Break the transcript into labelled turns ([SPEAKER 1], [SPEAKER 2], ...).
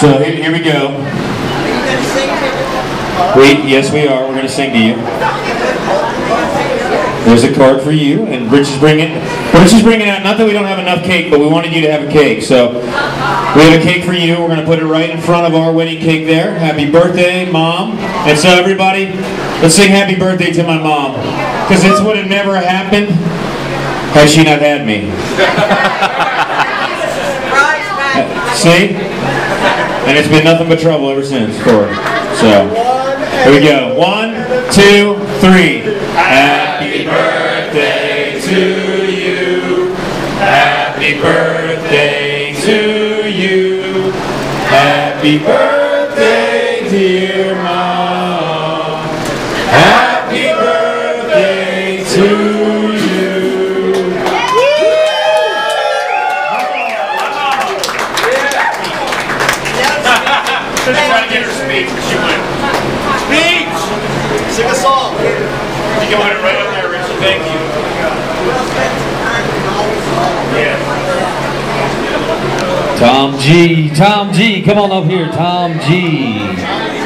[SPEAKER 1] So here, here we go. We, yes, we are. We're going to sing to you. There's a card for you, and Rich is bringing. Rich is bringing out. Not that we don't have enough cake, but we wanted you to have a cake. So we have a cake for you. We're going to put it right in front of our wedding cake there. Happy birthday, mom! And so everybody, let's sing happy birthday to my mom, because this would have never happened had she not had me. See? And it's been nothing but trouble ever since for her. So, here we go. One, two, three. Happy birthday to you. Happy birthday to you. Happy birthday, dear mom. Happy birthday to you. Just trying to get her speech, but she went, speech!
[SPEAKER 2] Sing a song.
[SPEAKER 1] You can put it right up there, Richie. Thank you. Yeah.
[SPEAKER 3] Tom G. Tom G. Come on up here, Tom G.